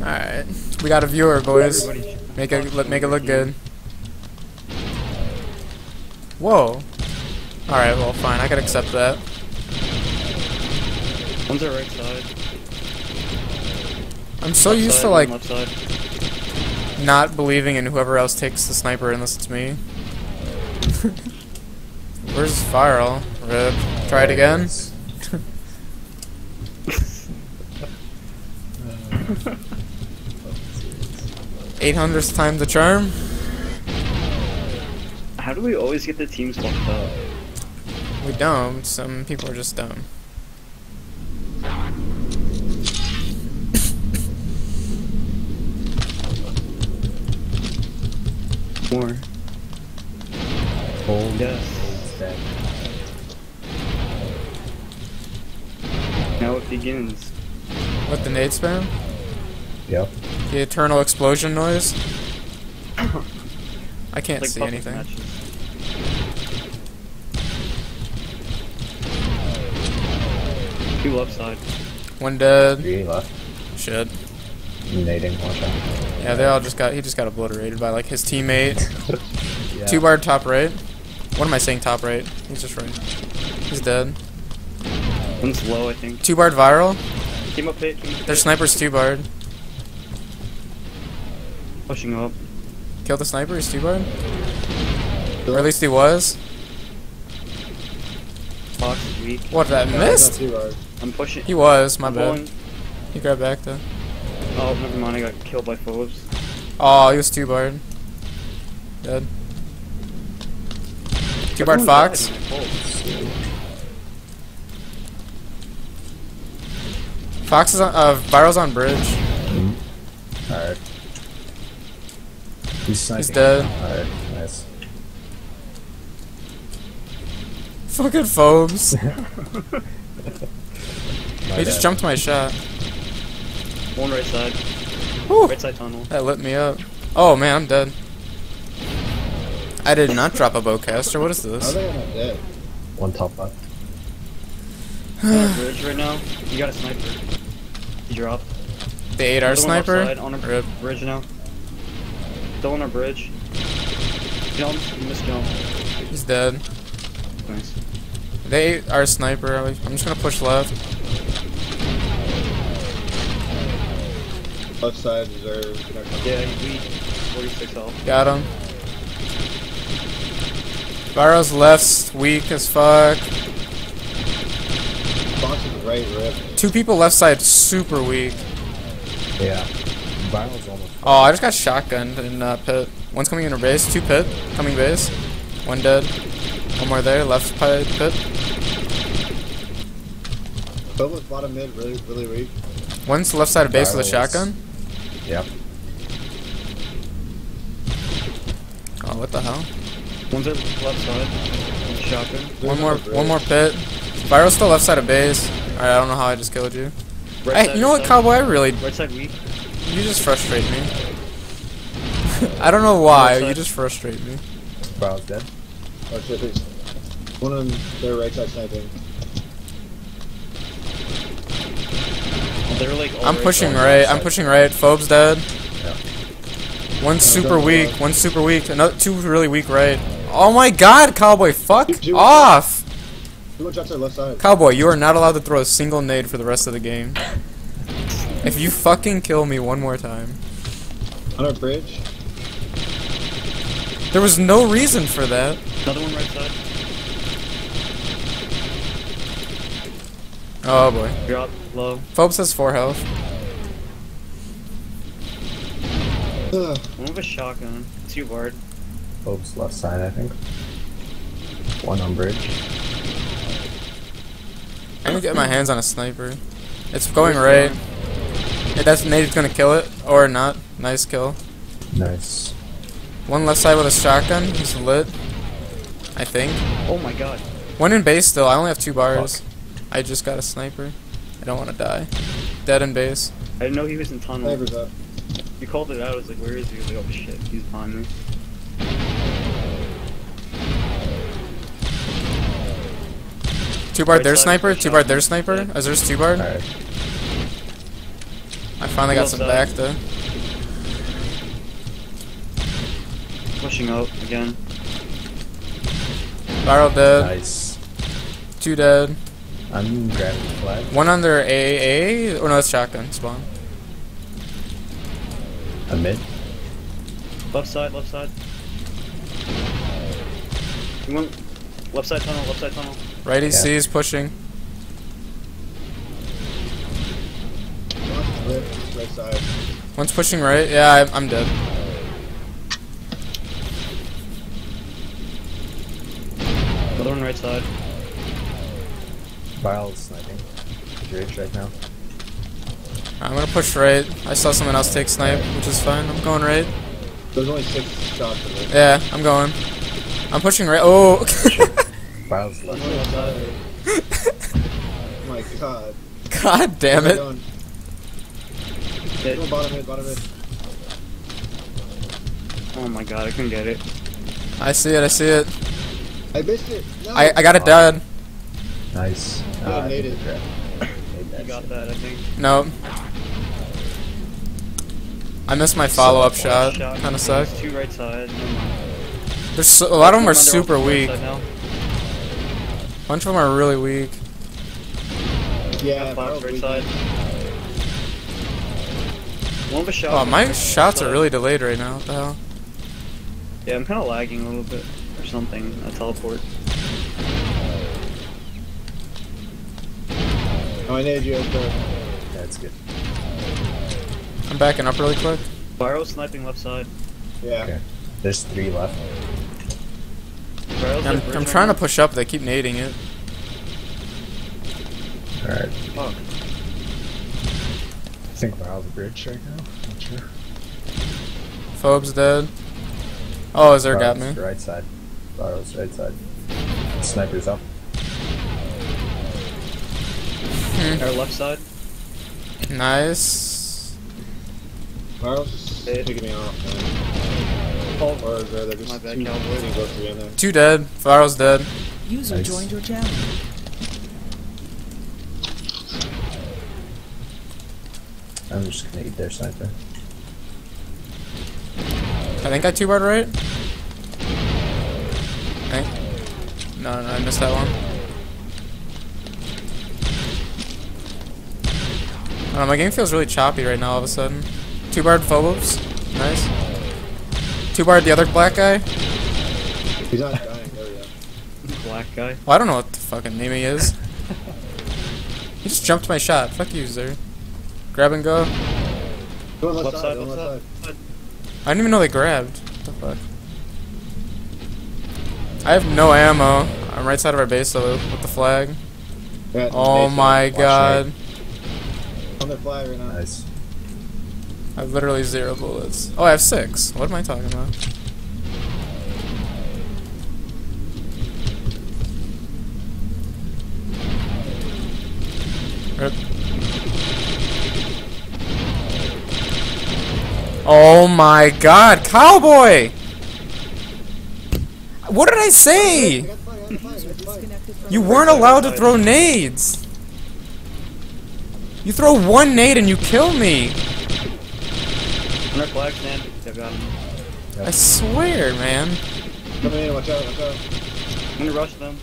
Alright. We got a viewer, boys. Make it look make it look good. Whoa. Alright, well fine, I can accept that. One's our right side. I'm so left used side, to like not believing in whoever else takes the sniper unless it's me. Where's Viral? Rip. Try it again. Uh, 800th time the charm. How do we always get the teams fucked up? We don't. Some people are just dumb. More. Hold. Yes. Dead. Now it begins. What the nade spam? Yep. The eternal explosion noise? I can't Like see anything. matches. Two left side. One dead. Three left. Shit. Nading. Watch out. Yeah, they all just got. He just got obliterated by like his teammate. Yeah. Two bar top right. What am I saying? Top right. He's just right. He's dead. One's low, I think. Two barred viral. Came up hit. Came up Their sniper's two barred. Pushing up. Kill the sniper. He's two barred. Or at least he was. Fox is weak. What? That missed. I'm pushing. He was. My I'm bad. pulling. He grabbed back though. Oh, never mind. I got killed by foes. Oh, he was two barred. Dead. Two barred fox. died when I pulled. Fox is on. Uh, viral's on bridge. Alright. He's sniping. He's dead. Alright. Nice. Fucking phobes. My He just bad. jumped my shot. One right side. Whew. Right side tunnel. That lit me up. Oh man, I'm dead. I did not drop a bowcaster. What is How this? are they not dead? One top left. on bridge right now. You got a sniper. He dropped. The 8 R Another one left sniper? on our Rip. bridge now. Still on our bridge. Jump. You missed jump. He's dead. Nice. They are sniper. I'm just gonna push left. Left side reserve. you know, Yeah, he's weak. 46 health. Got him. Barrow's left's weak as fuck. Right. Two people left side super weak. Yeah. Viral's almost. Oh, I just got shotgunned in uh, pit. One's coming in a base. Two pit. Coming base. One dead. One more there. Left pit. pit. Phil was bottom mid, really, really weak. One's left side of base with a shotgun. Yep. Oh, what the hell? One's at left side. One's shotgun. One more, one more pit. Viral's still left side of base. Alright, I don't know how I just killed you. Right Hey, you know what. Cowboy? I really, Right side weak. You just frustrate me. I don't know why, you just frustrate me. Viral's dead. Oh shit, there's one on their right side sniping. They're like. I'm pushing side. right, I'm pushing right. Phobes dead. Yeah. One's super weak, know. one's super weak. Another two really weak right. Oh my god, Cowboy, fuck Two- off! Too much shots on left side. Cowboy, you are not allowed to throw a single nade for the rest of the game. If you fucking kill me one more time. On our bridge. There was no reason for that. Another one right side. Oh boy. Drop low. Phobes has 4 health. Ugh. One with a shotgun. Two guard. Pope's left side, I think. One on bridge. I'm gonna get my hands on a sniper. It's going right. Hey, that's nade's gonna kill it. Or not. Nice kill. Nice. One left side with a shotgun. He's lit. I think. Oh my god. One in base still. I only have two bars. I just got a sniper. I don't want to die. Dead in base. I didn't know he was in tunnel. Snipers up. You called it out. I was like, where is he? I was like, oh shit, he's behind me. Two bar Right their sniper. Two bar shot. their sniper. Yeah. Is there's two bar? Alright. I finally got some back uh, though. Pushing up again. Viral dead. Nice. Two dead. I'm grabbing the flag. One under AA. Oh no, that's shotgun spawn. A mid. Left side, left side. You want left side tunnel, left side tunnel. Right Yeah. EC is pushing. One's pushing right. Yeah, I, I'm dead. Other one right side. Viral sniping. Rage right now. I'm gonna push right. I saw someone else take snipe, which is fine. I'm going right. There's only six shots in it. Yeah, I'm going. I'm pushing right. Oh. Viral's left. One left side. Oh my god. God damn Where's it. Going? Hit. Bottom mid, bottom mid. Oh my god, I couldn't get it. I see it. I see it. I missed it. No. I, I got it done. Nice. Yeah, uh, I naded. didn't I got that, I think. Nope. I missed my follow-up shot. Shot. Kind of sucked. Two right side. There's so, a lot of them are super weak. A bunch of them are really weak. Yeah, right weak. side. One of a shot. Oh, my shots are really delayed right now. What the hell? Yeah, I'm kind of lagging a little bit or something. I teleport. Oh, I naded you right there. That's good. I'm backing up really quick. Viral sniping left side. Yeah. Okay. There's three left. Viral's I'm, I'm trying to push up. They keep nading it. Alright. Fuck. I think Viral's a bridge right now. Not sure. Phobes dead. Oh, Zer got Viral's me. Right side. Viral's right side. Sniper's up. Hmm. Our left side. Nice. Viral's just Hit. picking me off, man. Oh, Or is there, they're just My bad, too, Cowboy. too close to be in there. Two dead. Viral's dead. User Nice. joined your channel. I'm just gonna eat their sniper. I think I two barred right. I think. No, no, I missed that one. I don't know, my game feels really choppy right now all of a sudden. Two barred Phobos. Nice. Two barred the other black guy. He's not dying, there we go. black guy. Well, I don't know what the fucking name he is. he just jumped my shot. Fuck you, Zer. Grab and go. Go on left, Left side, side, left left side. side. I didn't even know they grabbed. What the fuck? I have no ammo. I'm right side of our base though with the flag. Yeah, Oh base my it. god. On their flag right now. Nice. I have literally zero bullets. Oh, I have six. What am I talking about? Rip. Oh my god, cowboy! What did I say? You weren't allowed to throw nades. You throw one nade and you kill me. Under flag stand. I got him. I swear, man. Coming in, watch out, watch out. I'm gonna rush them.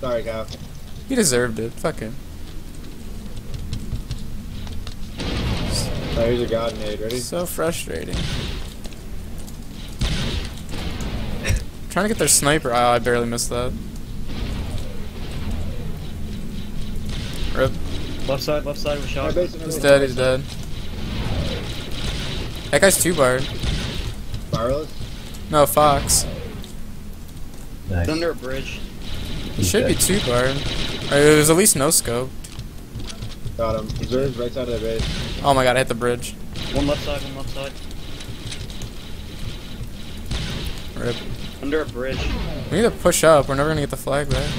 Sorry, Cal. He deserved it. Fuck Oh, here's your god nade, ready? So frustrating. Trying to get their sniper. Oh, I barely missed that. Rip. Left side, left side with My shot. base, my He's base. dead. He's dead. That guy's two barred. Virus? No, Fox. Nice. It's under a bridge. He He's should be dead. two barred. Or It was at least no scope. Got him. Zer's right side of their base. Oh my god, I hit the bridge. One left side, one left side. Rip. Under a bridge. We need to push up. We're never gonna get the flag back.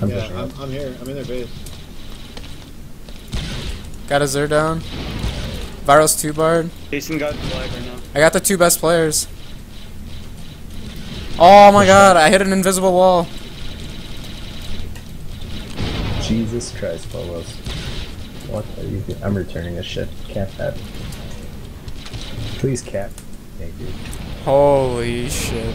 I'm yeah, I'm. I'm here. I'm in their base. Got a Zer down. Viral's two barred. Jason got the flag right now. I got the two best players. Oh my god, I hit an invisible wall. Jesus Christ, Polos. What are you doing? I'm returning a shit. Cap that. Please cap. Thank you. Holy shit.